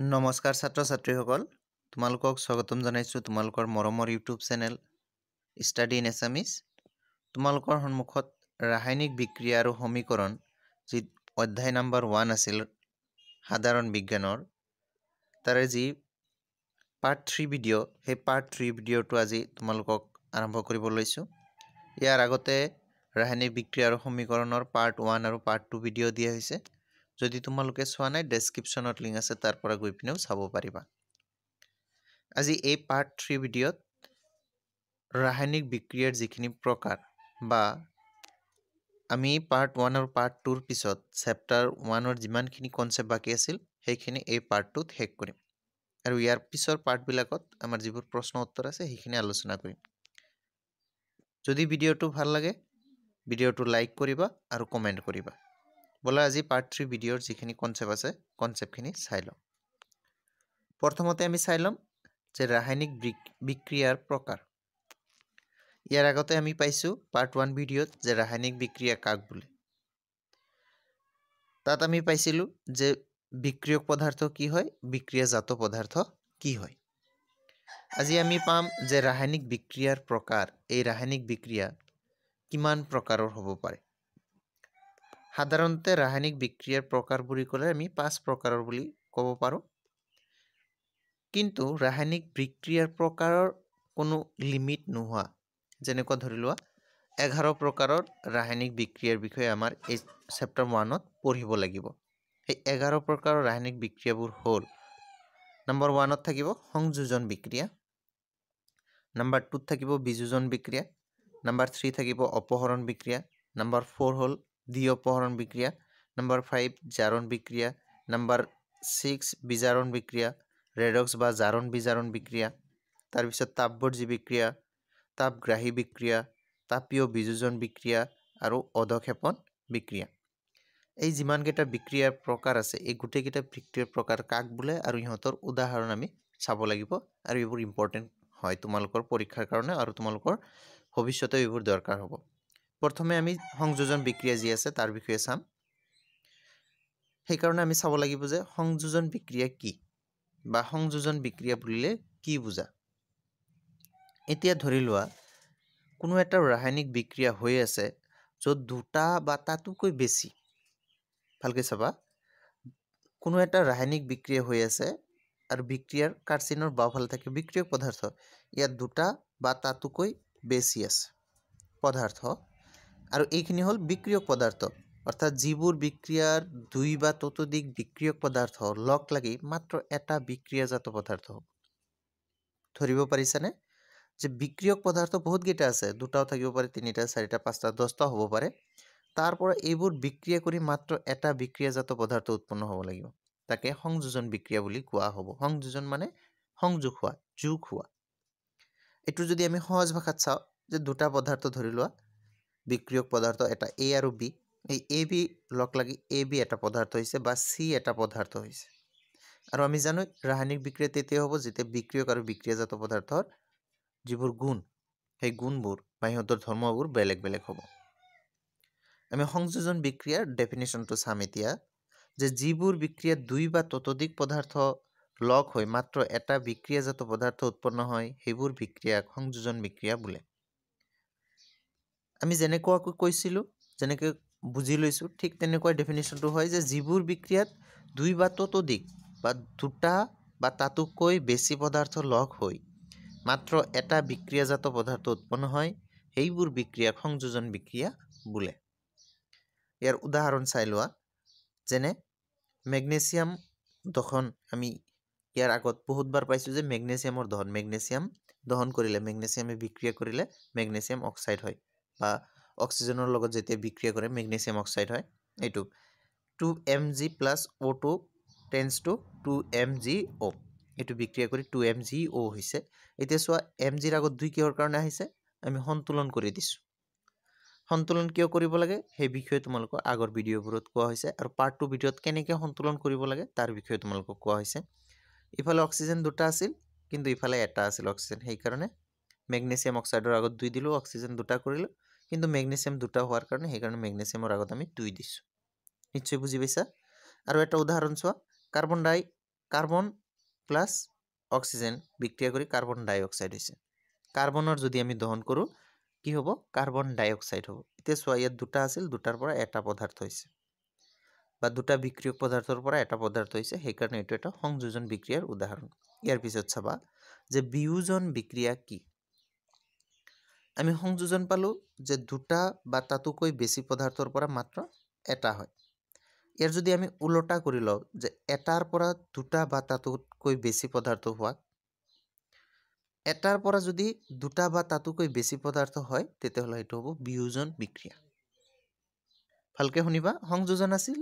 নমস্কাৰ ছাত্ৰ ছাত্ৰীসকল তোমালোকক স্বাগতম জনাইছোঁ তোমালোকৰ মৰমৰ YouTube channel study in Assamese তোমালোকৰ সন্মুখত ৰাসায়নিক বিক্ৰিয়া আৰু সমীকৰণ যি অধ্যায় নম্বৰ ওৱান আছিল সাধাৰণ বিজ্ঞানৰ তাৰে যি পাৰ্ট থ্ৰী ভিডিঅ' সেই পাৰ্ট থ্ৰী ভিডিঅ'টো আজি তোমালোকক আৰম্ভ কৰিব লৈছোঁ। ইয়াৰ আগতে ৰাসায়নিক বিক্ৰিয়া আৰু সমীকৰণৰ পাৰ্ট ওৱান আৰু পাৰ্ট টু ভিডিঅ' দিয়া হৈছে। যদি তোমালোকে চোৱা নাই ডেছক্ৰিপশ্যনত লিংক আছে তাৰ পৰা গৈ পিনেও চাব পাৰিবা। আজি এই পাৰ্ট থ্ৰী ভিডিঅ'ত ৰাসায়নিক বিক্ৰিয়াৰ যিখিনি প্ৰকাৰ বা আমি পাৰ্ট ওৱান আৰু পাৰ্ট টুৰ পিছত চেপ্টাৰ ওৱানৰ যিমানখিনি কনচেপ্ট বাকী আছিল সেইখিনি এই পাৰ্টটোত শেষ কৰিম। আৰু ইয়াৰ পিছৰ পাৰ্টবিলাকত আমাৰ যিবোৰ প্ৰশ্ন উত্তৰ আছে সেইখিনি আলোচনা কৰিম। যদি ভিডিঅ'টো ভাল লাগে ভিডিঅ'টো লাইক কৰিবা আৰু কমেণ্ট কৰিবা। ব'লা আজি পাৰ্ট থ্ৰী ভিডিঅ'ৰ যিখিনি কনচেপ্ট আছে কনচেপ্টখিনি চাই লওঁ। প্ৰথমতে আমি চাই ল'ম যে ৰাসায়নিক বিক্ৰিয়াৰ প্ৰকাৰ। ইয়াৰ আগতে আমি পাইছোঁ পাৰ্ট ওৱান ভিডিঅ'ত যে ৰাসায়নিক বিক্ৰিয়া কাক বোলে। তাত আমি পাইছিলোঁ যে বিক্ৰিয়ক পদাৰ্থ কি হয় বিক্ৰিয়াজাত পদাৰ্থ কি হয়। আজি আমি পাম যে ৰাসায়নিক বিক্ৰিয়াৰ প্ৰকাৰ এই ৰাসায়নিক বিক্ৰিয়া কিমান প্ৰকাৰৰ হ'ব পাৰে। সাধাৰণতে ৰাসায়নিক বিক্ৰিয়াৰ প্ৰকাৰ বুলি ক'লে আমি পাঁচ প্ৰকাৰৰ বুলি ক'ব পাৰোঁ। কিন্তু ৰাসায়নিক বিক্ৰিয়াৰ প্ৰকাৰৰ কোনো লিমিট নোহোৱা। যেনেকুৱা ধৰি লোৱা এঘাৰ প্ৰকাৰৰ ৰাসায়নিক বিক্ৰিয়াৰ বিষয়ে আমাৰ এই চেপ্টাৰ ওৱানত পঢ়িব লাগিব। সেই এঘাৰ প্ৰকাৰৰ ৰাসায়নিক বিক্ৰিয়াবোৰ হ'ল নম্বৰ ওৱানত থাকিব সংযোজন বিক্ৰিয়া নম্বৰ টুত থাকিব বিযোজন বিক্ৰিয়া নম্বৰ থ্ৰী থাকিব অপহৰণ বিক্ৰিয়া নম্বৰ ফ'ৰ হ'ল দ্বি অপহৰণ বিক্ৰিয়া নাম্বাৰ ফাইভ জাৰণ বিক্ৰিয়া নাম্বাৰ ছিক্স বিজাৰণ বিক্ৰিয়া ৰেডক্স বা জাৰণ বিজাৰণ বিক্ৰিয়া। তাৰপিছত তাপবৰ্জী বিক্ৰিয়া তাপগ্ৰাহী বিক্ৰিয়া তাপীয় বিযোজন বিক্ৰিয়া আৰু অধক্ষেপণ বিক্ৰিয়া। এই যিমানকেইটা বিক্ৰিয়াৰ প্ৰকাৰ আছে এই গোটেইকেইটা বিক্ৰিয়াৰ প্ৰকাৰ কাক বোলে আৰু ইহঁতৰ উদাহৰণ আমি চাব লাগিব আৰু এইবোৰ ইম্পৰ্টেণ্ট হয় তোমালোকৰ পৰীক্ষাৰ কাৰণে আৰু তোমালোকৰ ভৱিষ্যতে এইবোৰ দৰকাৰ হ'ব। প্ৰথমে আমি সংযোজন বিক্ৰিয়া যি আছে তাৰ বিষয়ে চাম। সেইকাৰণে আমি চাব লাগিব যে সংযোজন বিক্ৰিয়া কি বা সংযোজন বিক্ৰিয়া বুলিলে কি বুজা। এতিয়া ধৰি লোৱা কোনো এটা ৰাসায়নিক বিক্ৰিয়া হৈ আছে য'ত দুটা বা তাতোকৈ বেছি ভালকৈ চাবা কোনো এটা ৰাসায়নিক বিক্ৰিয়া হৈ আছে আৰু বিক্ৰিয়াৰ কাৰ্চিনৰ বাওঁফালে থাকে বিক্ৰিয়ক পদাৰ্থ ইয়াত দুটা বা তাতোকৈ বেছি আছে পদাৰ্থ। আৰু এইখিনি হ'ল বিক্ৰিয়ক পদাৰ্থ। অৰ্থাৎ যিবোৰ বিক্ৰিয়াৰ দুই বা ততোধিক বিক্ৰিয়ক পদাৰ্থ লগ লাগি মাত্ৰ এটা বিক্ৰিয়াজাত পদাৰ্থ ধৰিব পাৰিছানে? যে বিক্ৰিয়ক পদাৰ্থ বহুতকেইটা আছে দুটাও থাকিব পাৰে তিনিটা চাৰিটা পাঁচটা দহটা হ'ব পাৰে। তাৰ পৰা এইবোৰ বিক্ৰিয়া কৰি মাত্ৰ এটা বিক্ৰিয়াজাত পদাৰ্থ উৎপন্ন হ'ব লাগিব। তাকে সংযোজন বিক্ৰিয়া বুলি কোৱা হ'ব। সংযোজন মানে সংযোগ হোৱা যোগ হোৱা। এইটো যদি আমি সহজ ভাষাত চাওঁ যে দুটা পদাৰ্থ ধৰি লোৱা বিক্ৰিয়ক পদাৰ্থ এটা এ আৰু বি এই এ বি লগ লাগি এ বি এটা পদাৰ্থ হৈছে বা চি এটা পদাৰ্থ হৈছে আৰু আমি জানো ৰাসায়নিক বিক্ৰিয়া তেতিয়া হ'ব যেতিয়া বিক্ৰিয়ক আৰু বিক্ৰিয়াজাত পদাৰ্থৰ যিবোৰ গুণ সেই গুণবোৰ বা সিহঁতৰ ধৰ্মবোৰ বেলেগ বেলেগ হ'ব। আমি সংযোজন বিক্ৰিয়াৰ ডেফিনেশ্যনটো চাম এতিয়া যে যিবোৰ বিক্ৰিয়াত দুই বা ততোধিক পদাৰ্থ লগ হৈ মাত্ৰ এটা বিক্ৰিয়াজাত পদাৰ্থ উৎপন্ন হয় সেইবোৰ বিক্ৰিয়াক সংযোজন বিক্ৰিয়া বোলে। আমি যেনেকুৱাকৈ কৈছিলোঁ যেনেকৈ বুজি লৈছোঁ ঠিক তেনেকুৱা ডেফিনেশ্যনটো হয় যে যিবোৰ বিক্ৰিয়াত দুই বা ততোধিক বা দুটা বা তাতোতকৈ বেছি পদাৰ্থ লগ হৈ মাত্ৰ এটা বিক্ৰিয়াজাত পদাৰ্থ উৎপন্ন হয় সেইবোৰ বিক্ৰিয়াক সংযোজন বিক্ৰিয়া বোলে। ইয়াৰ উদাহৰণ চাই লোৱা যেনে মেগনেছিয়াম দহন আমি ইয়াৰ আগত বহুতবাৰ পাইছোঁ যে মেগনেছিয়ামৰ দহন মেগনেছিয়াম দহন কৰিলে মেগনেছিয়ামে বিক্ৰিয়া কৰিলে মেগনেছিয়াম অক্সাইড হয়। বা অক্সিজেনৰ লগত যেতিয়া বিক্ৰিয়া কৰে মেগনেছিয়াম অক্সাইড হয় এইটো। Two M G plus O' two tends two two M G O' এইটো বিক্ৰিয়া কৰি টু এম জি অ' হৈছে। এতিয়া চোৱা এম জিৰ আগত দুই কিহৰ কাৰণে আহিছে? আমি সন্তুলন কৰি দিছোঁ। সন্তুলন কিয় কৰিব লাগে? সেই বিষয়ে তোমালোকৰ আগৰ ভিডিঅ'বোৰত কোৱা হৈছে আৰু পাৰ্ট টু ভিডিঅ'ত কেনেকৈ সন্তুলন কৰিব লাগে তাৰ বিষয়ে তোমালোকক কোৱা হৈছে। ইফালে অক্সিজেন দুটা আছিল কিন্তু ইফালে এটা আছিল অক্সিজেন। সেইকাৰণে মেগনেছিয়াম অক্সাইডৰ আগত দুই দিলোঁ অক্সিজেন দুটা কৰিলোঁ। কিন্তু মেগনেছিয়াম দুটা হোৱাৰ কাৰণে সেইকাৰণে মেগনেছিয়ামৰ আগত আমি দুই দিছোঁ। নিশ্চয় বুজি পাইছা? আৰু এটা উদাহৰণ চোৱা carbon di carbon plus oxygen বিক্ৰিয়া কৰি কাৰ্বন ডাই অক্সাইড হৈছে। কাৰ্বনৰ যদি আমি দহন কৰোঁ কি হ'ব? কাৰ্বন ডাই অক্সাইড হ'ব। এতিয়া চোৱা ইয়াত দুটা আছিল দুটাৰ পৰা এটা পদাৰ্থ হৈছে। বা দুটা বিক্ৰিয়ক পদাৰ্থৰ পৰা এটা পদাৰ্থ হৈছে সেইকাৰণে এইটো এটা সংযোজন বিক্ৰিয়াৰ উদাহৰণ। ইয়াৰ পিছত চাবা যে বিয়োজন বিক্ৰিয়া কি? আমি সংযোজন পালোঁ যে দুটা বা তাতোকৈ বেছি পদাৰ্থৰ পৰা মাত্ৰ এটা হয়। ইয়াৰ যদি আমি ওলোটা কৰি লওঁ যে এটাৰ পৰা দুটা বা তাতোতকৈ বেছি পদাৰ্থ হোৱা এটাৰ পৰা যদি দুটা বা তাতোকৈ বেছি পদাৰ্থ হয় তেতিয়াহ'লে সেইটো হ'ব বিয়োজন বিক্ৰিয়া। ভালকৈ শুনিবা সংযোজন আছিল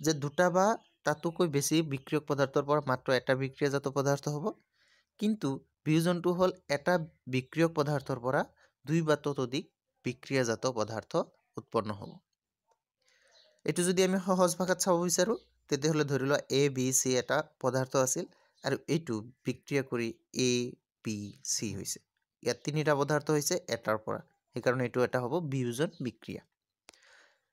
যে দুটা বা তাতোকৈ বেছি বিক্ৰিয়ক পদাৰ্থৰ পৰা মাত্ৰ এটা বিক্ৰিয়াজাত পদাৰ্থ হ'ব কিন্তু বিয়োজনটো হ'ল এটা বিক্ৰিয়ক পদাৰ্থৰ পৰা দুই বা ততোধিক বিক্ৰিয়াজাত পদাৰ্থ উৎপন্ন হ'ব। এইটো যদি আমি সহজ ভাষাত চাব বিচাৰোঁ তেতিয়াহ'লে ধৰি লোৱা এ বি চি এটা পদাৰ্থ আছিল আৰু এইটো বিক্ৰিয়া কৰি এ বি চি হৈছে। ইয়াত তিনিটা পদাৰ্থ হৈছে এটাৰ পৰা। সেইকাৰণে এইটো এটা হ'ব বিয়োজন বিক্ৰিয়া।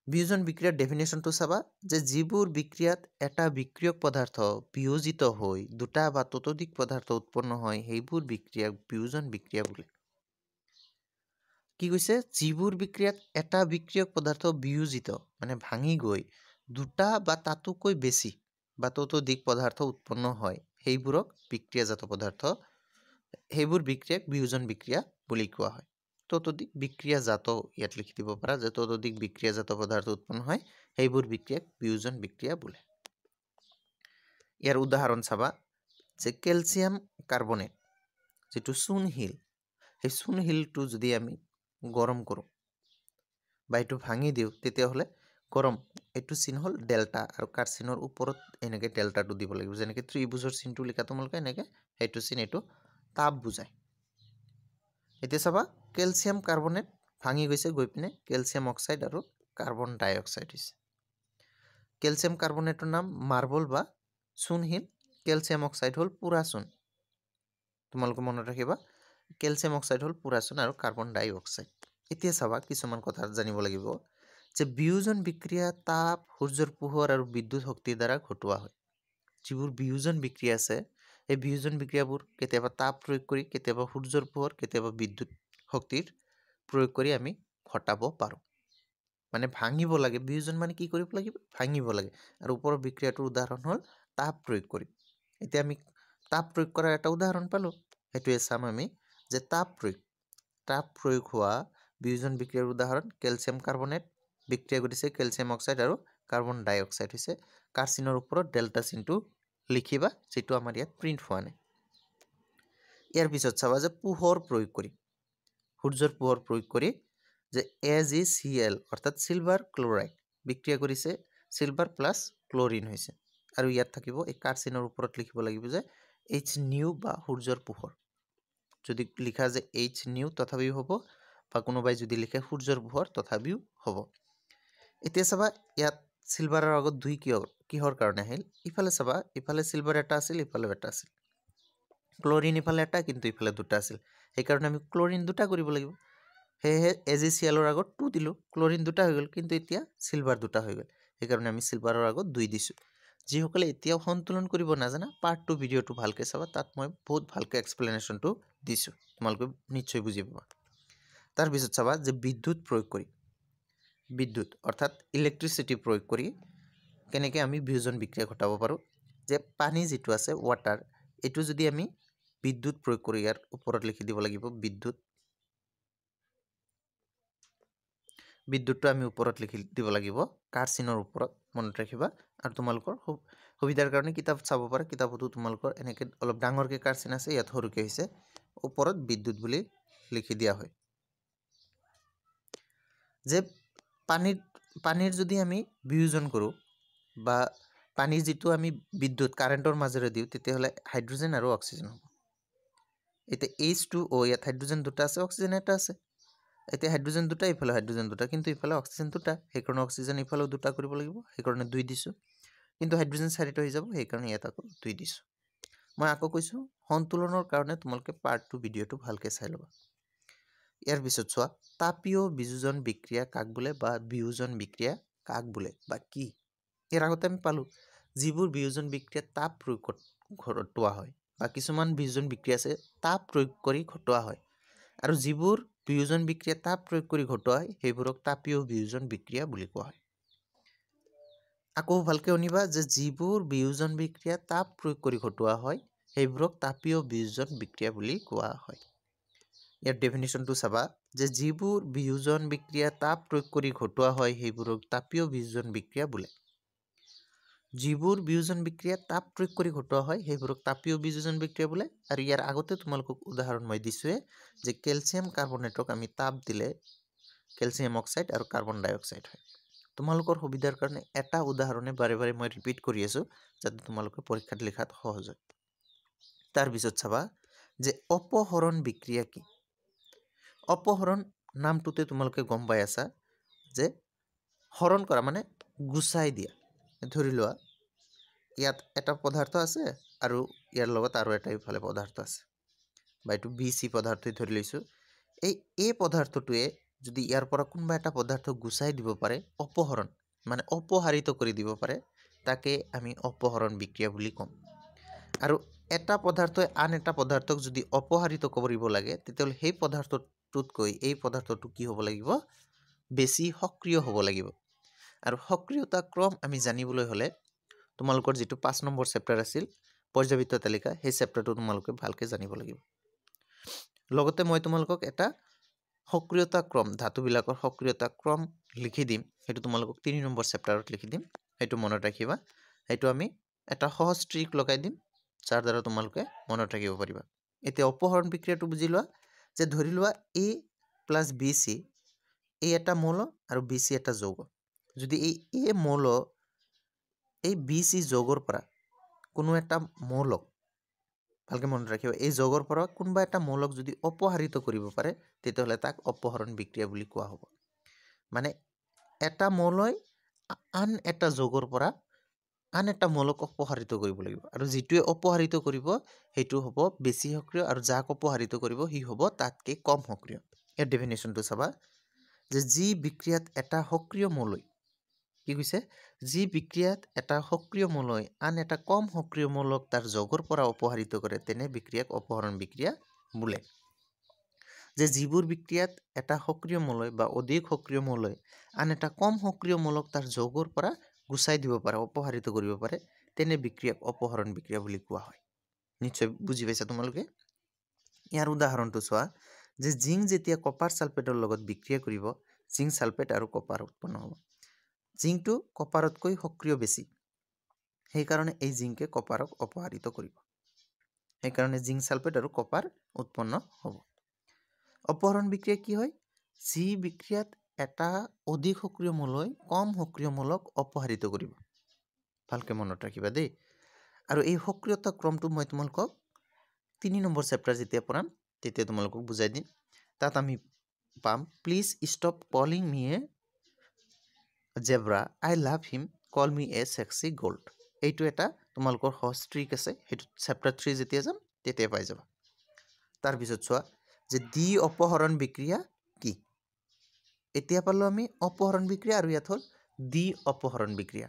বিয়োজন বিক্ৰিয়াৰ ডেফিনেশ্যনটো চাবা যে যিবোৰ বিক্ৰিয়াত এটা বিক্ৰিয়ক পদাৰ্থ বিয়োজিত হৈ দুটা বা ততোধিক পদাৰ্থ উৎপন্ন হয় সেইবোৰ বিক্ৰিয়াক বিয়োজন বিক্ৰিয়া বোলে। কি কৈছে? যিবোৰ বিক্ৰিয়াত এটা বিক্ৰিয়ক পদাৰ্থ বিয়োজিত মানে ভাঙি গৈ দুটা বা তাতোকৈ বেছি বা ততোধিক পদাৰ্থ উৎপন্ন হয় সেইবোৰক বিক্ৰিয়াজাত পদাৰ্থ সেইবোৰ বিক্ৰিয়াক বিয়োজন বিক্ৰিয়া বুলি কোৱা হয়। ততোধিক বিক্ৰিয়াজাত ইয়াত লিখি দিব পাৰা যে ততোধিক বিক্ৰিয়াজাত পদাৰ্থ উৎপন্ন হয় সেইবোৰ বিক্ৰিয়াক বিয়োজন বিক্ৰিয়া বোলে। ইয়াৰ উদাহৰণ চাবা যে কেলছিয়াম কাৰ্বনেট যিটো চূণশিল সেই চূণশিলটো যদি আমি গৰম কৰোঁ। বা এইটো ভাঙি দিওঁ তেতিয়াহ'লে গৰম। এইটো চিন হ'ল ডেল্টা আৰু কাৰ চিনৰ ওপৰত এনেকৈ ডেল্টাটো দিব লাগিব। যেনেকৈ ত্ৰিভুজৰ চিনটো লিখা তোমালোকে এনেকৈ সেইটো চিন এইটো তাপ বুজায়। এতিয়া চাবা কেলছিয়াম কাৰ্বনেট ভাঙি গৈছে গৈ পিনে কেলছিয়াম অক্সাইড আৰু কাৰ্বন ডাই অক্সাইড হৈছে। কেলছিয়াম কাৰ্বনেটৰ নাম মাৰ্বল বা চূণশিল কেলছিয়াম অক্সাইড হ'ল পুৰা চূণ তোমালোকে মনত ৰাখিবা কেলছিয়াম অক্সাইড হ'ল পুৰাচোন আৰু কাৰ্বন ডাই অক্সাইড এতিয়া চাবা কিছুমান কথা জানিব লাগিব যে বিয়োজন বিক্ৰিয়া তাপ সূৰ্যৰ পোহৰ আৰু বিদ্যুৎ শক্তিৰ দ্বাৰা ঘটোৱা হয়। যিবোৰ বিয়োজন বিক্ৰিয়া আছে এই বিয়োজন বিক্ৰিয়াবোৰ কেতিয়াবা তাপ প্ৰয়োগ কৰি কেতিয়াবা সূৰ্যৰ পোহৰ কেতিয়াবা বিদ্যুৎ শক্তিৰ প্ৰয়োগ কৰি আমি ঘটাব পাৰোঁ। মানে ভাঙিব লাগে বিয়োজন মানে কি কৰিব লাগিব? ভাঙিব লাগে। আৰু ওপৰৰ বিক্ৰিয়াটোৰ উদাহৰণ হ'ল তাপ প্ৰয়োগ কৰি। এতিয়া আমি তাপ প্ৰয়োগ কৰাৰ এটা উদাহৰণ পালোঁ। সেইটোৱে চাম আমি যে তাপ প্ৰয়োগ তাপ প্ৰয়োগ হোৱা বিয়োজন বিক্ৰিয়াৰ উদাহৰণ কেলছিয়াম কাৰ্বনেট বিক্ৰিয়া ঘটিছে কেলছিয়াম অক্সাইড আৰু কাৰ্বন ডাই অক্সাইড হৈছে। কাৰ্চিনৰ ওপৰত ডেল্টা চিনটো লিখিবা যিটো আমাৰ ইয়াত প্ৰিণ্ট হোৱা নাই। ইয়াৰ পিছত চাবা যে পোহৰ প্ৰয়োগ কৰি সূৰ্যৰ পোহৰ প্ৰয়োগ কৰি যে এ জি চি এল অৰ্থাৎ চিলভাৰ ক্লৰাইড বিক্ৰিয়া কৰিছে চিলভাৰ প্লাছ ক্লৰিন হৈছে। আৰু ইয়াত থাকিব এই কাৰ্চিনৰ ওপৰত লিখিব লাগিব যে এইচ নিউ বা সূৰ্যৰ পোহৰ। যদি লিখা যে এইচ নিউ তথাপিও হ'ব বা কোনোবাই যদি লিখে সূৰ্যৰ পোহৰ তথাপিও হ'ব। এতিয়া চাবা ইয়াত চিলভাৰৰ আগত দুই কিয় কিহৰ কাৰণে আহিল? ইফালে চাবা ইফালে চিলভাৰ এটা আছিল ইফালেও এটা আছিল। ক্লৰিন ইফালে এটা কিন্তু ইফালে দুটা আছিল। সেইকাৰণে আমি ক্লৰিন দুটা কৰিব লাগিব। সেয়েহে এ জি চি এলৰ আগত টু দিলোঁ। ক্লৰিন দুটা হৈ গ'ল কিন্তু এতিয়া চিলভাৰ দুটা হৈ গ'ল। সেইকাৰণে আমি চিলভাৰৰ আগত দুই দিছোঁ। যিসকলে এতিয়াও সন্তুলন কৰিব নাজানা পাৰ্ট টু ভিডিঅ'টো ভালকৈ চাবা তাত মই বহুত ভালকৈ এক্সপ্লেনেশ্যনটো দিছোঁ তোমালোকে নিশ্চয় বুজি পাবা। তাৰপিছত চাবা যে বিদ্যুৎ প্ৰয়োগ কৰি বিদ্যুৎ অৰ্থাৎ ইলেক্ট্ৰিচিটি প্ৰয়োগ কৰি কেনেকৈ আমি বিয়োজন বিক্ৰিয়া ঘটাব পাৰোঁ যে পানী যিটো আছে ৱাটাৰ এইটো যদি আমি বিদ্যুৎ প্ৰয়োগ কৰি ইয়াৰ ওপৰত লিখি দিব লাগিব বিদ্যুৎ। বিদ্যুৎটো আমি ওপৰত লিখি দিব লাগিব কাৰ চিনৰ ওপৰত মনত ৰাখিবা। আৰু তোমালোকৰ? সুবিধাৰ কাৰণে কিতাপ চাব পাৰা কিতাপতো তোমালোকৰ এনেকৈ অলপ ডাঙৰকৈ কাৰ চিন আছে ইয়াত সৰুকৈ হৈছে। ওপৰত বিদ্যুৎ বুলি লিখি দিয়া হয়। যে পানীৰ পানীৰ যদি আমি বিয়োজন কৰোঁ বা পানীৰ যিটো আমি বিদ্যুৎ কাৰেণ্টৰ মাজেৰে দিওঁ তেতিয়াহ'লে হাইড্ৰজেন আৰু অক্সিজেন হ'ব। এতিয়া এইচ টু অ' ইয়াত হাইড্ৰজেন দুটা আছে অক্সিজেন এটা আছে। এতিয়া হাইড্ৰজেন দুটা ইফালে হাইড্ৰজেন দুটা কিন্তু ইফালে অক্সিজেন দুটা। সেইকাৰণে অক্সিজেন ইফালেও দুটা কৰিব লাগিব সেইকাৰণে দুই দিছোঁ। কিন্তু হাইড্ৰজেন চাৰিটা হৈ যাব সেইকাৰণে ইয়াত আকৌ দুই দিছোঁ। মই আকৌ কৈছোঁ সন্তুলনৰ কাৰণে তোমালোকে পাৰ্ট টু ভিডিঅ'টো ভালকৈ চাই ল'বা। ইয়াৰ পিছত চোৱা তাপীয় বিযোজন বিক্ৰিয়া কাক বোলে বা বিয়োজন বিক্ৰিয়া কাক বোলে বা কি? ইয়াৰ আগতে আমি পালোঁ যিবোৰ বিয়োজন বিক্ৰিয়াত তাপ প্ৰয়োগ ঘটোৱা হয় বা কিছুমান বিয়োজন বিক্ৰিয়া আছে তাপ প্ৰয়োগ কৰি ঘটোৱা হয়। আৰু যিবোৰ বিয়োজন বিক্ৰিয়া তাপ প্ৰয়োগ কৰি ঘটোৱা হয় সেইবোৰক তাপীয় বিয়োজন বিক্ৰিয়া বুলি কোৱা হয়। আকৌ ভালকৈ শুনিবা যে যিবোৰ বিয়োজন বিক্ৰিয়া তাপ প্ৰয়োগ কৰি ঘটোৱা হয় সেইবোৰক তাপীয় বিয়োজন বিক্ৰিয়া বুলি কোৱা হয়। ইয়াৰ ডেফিনেশ্যনটো চাবা যে যিবোৰ বিয়োজন বিক্ৰিয়া তাপ প্ৰয়োগ কৰি ঘটোৱা হয় সেইবোৰক তাপীয় বিয়োজন বিক্ৰিয়া বোলে। যিবোৰ বিয়োজন বিক্ৰিয়া তাপ প্ৰয়োগ কৰি ঘটোৱা হয় সেইবোৰক তাপীয় বিয়োজন বিক্ৰিয়া বোলে। আৰু ইয়াৰ আগতে তোমালোকক উদাহৰণ মই দিছোঁৱে যে কেলছিয়াম কাৰ্বনেটক আমি তাপ দিলে কেলছিয়াম অক্সাইড আৰু কাৰ্বন ডাই অক্সাইড হয়। তোমালোকৰ সুবিধাৰ কাৰণে এটা উদাহৰণে বাৰে বাৰে মই ৰিপিট কৰি আছোঁ যাতে তোমালোকে পৰীক্ষাত লিখাত সহজ হয়। তাৰপিছত চাবা যে অপহৰণ বিক্ৰিয়া কি? অপহৰণ নামটোতে তোমালোকে গম পাই আছা যে হৰণ কৰা মানে গুচাই দিয়া। ধৰি লোৱা ইয়াত এটা পদাৰ্থ আছে আৰু ইয়াৰ লগত আৰু এটা ইফালে পদাৰ্থ আছে। বা এইটো বি চি পদাৰ্থই ধৰি লৈছোঁ। এই এ পদাৰ্থটোৱে যদি ইয়াৰ পৰা কোনোবা এটা পদাৰ্থ গুচাই দিব পাৰে অপহৰণ মানে অপহাৰিত কৰি দিব পাৰে তাকে আমি অপহৰণ বিক্ৰিয়া বুলি ক'ম। আৰু এটা পদাৰ্থই আন এটা পদাৰ্থক যদি অপহাৰিত কৰিব লাগে তেতিয়াহ'লে সেই পদাৰ্থটোতকৈ এই পদাৰ্থটো কি হ'ব লাগিব? বেছি সক্ৰিয় হ'ব লাগিব। আৰু সক্ৰিয়তা ক্ৰম আমি জানিবলৈ হ'লে তোমালোকৰ যিটো পাঁচ নম্বৰ চেপ্টাৰ আছিল পৰ্যাবৃত্ত তালিকা সেই চেপ্টাৰটো তোমালোকে ভালকৈ জানিব লাগিব। লগতে মই তোমালোকক এটা সক্ৰিয়তা ক্ৰম ধাতুবিলাকৰ সক্ৰিয়তা ক্ৰম লিখি দিম। সেইটো তোমালোকক তিনি নম্বৰ চেপ্টাৰত লিখি দিম। সেইটো মনত ৰাখিবা। সেইটো আমি এটা সহজ ট্ৰিক লগাই দিম যাৰ দ্বাৰা তোমালোকে মনত ৰাখিব পাৰিবা। এতিয়া অপহৰণ বিক্ৰিয়াটো বুজি লোৱা যে ধৰি লোৱা A plus B C A এটা মৌল আৰু বি চি এটা যৌগ। যদি এই এ মৌল এই বি চি যৌগৰ পৰা কোনো এটা মৌলক ভালকৈ মনত ৰাখিব। এই যৌগৰ পৰা কোনোবা এটা মৌলক যদি অপহাৰিত কৰিব পাৰে তেতিয়াহ'লে তাক অপহৰণ বিক্ৰিয়া বুলি কোৱা হ'ব। মানে এটা মৌলই আন এটা যৌগৰ পৰা আন এটা মৌলক অপহাৰিত কৰিব লাগিব। আৰু যিটোৱে অপহাৰিত কৰিব সেইটো হ'ব বেছি সক্ৰিয় আৰু যাক অপহাৰিত কৰিব সি হ'ব তাতকৈ কম সক্ৰিয়। ইয়াৰ ডেফিনেশ্যনটো চাবা যে যি বিক্ৰিয়াত এটা সক্ৰিয় মৌলই কি কৈছে? যি বিক্ৰিয়াত এটা সক্ৰিয় মৌলই আন এটা কম সক্ৰিয় মৌলক তাৰ যৌগৰ পৰা অপহাৰিত কৰে তেনে বিক্ৰিয়াক অপহৰণ বিক্ৰিয়া বোলে। যে যিবোৰ বিক্ৰিয়াত এটা সক্ৰিয় মৌলই বা অধিক সক্ৰিয় মৌলই আন এটা কম সক্ৰিয় মৌলক তাৰ যৌগৰ পৰা গুচাই দিব পাৰে অপহাৰিত কৰিব পাৰে তেনে বিক্ৰিয়াক অপহৰণ বিক্ৰিয়া বুলি কোৱা হয়। নিশ্চয় বুজি পাইছা তোমালোকে? ইয়াৰ উদাহৰণটো চোৱা যে জিংক যেতিয়া কপাৰ ছালফেটৰ লগত বিক্ৰিয়া কৰিব জিংক ছালফেট আৰু কপাৰ উৎপন্ন হ'ব। জিংকটো কপাৰতকৈ সক্ৰিয় বেছি। সেইকাৰণে এই জিংকে কপাৰক অপহাৰিত কৰিব। সেইকাৰণে জিংক ছালফেট আৰু কপাৰ উৎপন্ন হ'ব। অপহৰণ বিক্ৰিয়া কি হয়? যি বিক্ৰিয়াত এটা অধিক সক্ৰিয় মৌলই কম সক্ৰিয় মৌলক অপহাৰিত কৰিব। ভালকৈ মনত ৰাখিবা দেই। আৰু এই সক্ৰিয়তা ক্ৰমটো মই তোমালোকক তিনি নম্বৰ চেপ্টাৰ যেতিয়া পঢ়াম তেতিয়া তোমালোকক বুজাই দিম। তাত আমি পাম please stop calling me a zebra I love him call me a sexy gold. এইটো এটা তোমালোকৰ সহজ ট্ৰিক আছে সেইটো চেপ্টাৰ থ্ৰী যেতিয়া যাম তেতিয়া পাই যাবা। তাৰপিছত চোৱা যে দি অপহৰণ বিক্ৰিয়া কি? এতিয়া পালোঁ আমি অপহৰণ বিক্ৰিয়া আৰু ইয়াত হ'ল দি অপহৰণ বিক্ৰিয়া।